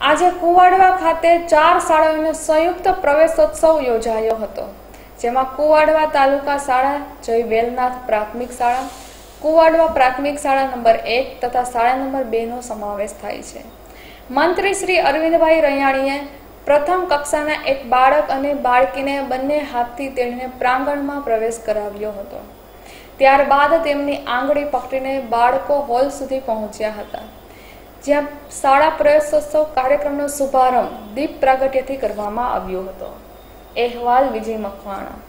આજે કુવાડવા ખાતે ચાર શાળાઓનો સંયુક્ત પ્રવેશોત્સવ યોજાયો હતો. જેમાં કુવાડવા તાલુકા શાળા, જય વેલનાથ પ્રાથમિક શાળા, કુવાડવા પ્રાથમિક શાળા નંબર એક તથા શાળા નંબર બેનો સમાવેશ થાય છે. મંત્રી શ્રી અરવિંદભાઈ રૈયાણીએ પ્રથમ કક્ષાના એક બાળક અને બાળકીને બંને હાથથી તેણીને પ્રાંગણમાં પ્રવેશ કરાવ્યો હતો. ત્યારબાદ તેમની આંગળી પકડીને બાળકો હોલ સુધી પહોંચ્યા હતા. જ્યાં શાળા પ્રયાસોત્સવ કાર્યક્રમનો શુભારંભ દીપ પ્રાગટ્યથી કરવામાં આવ્યો હતો. અહેવાલ વિજય મકવાણા.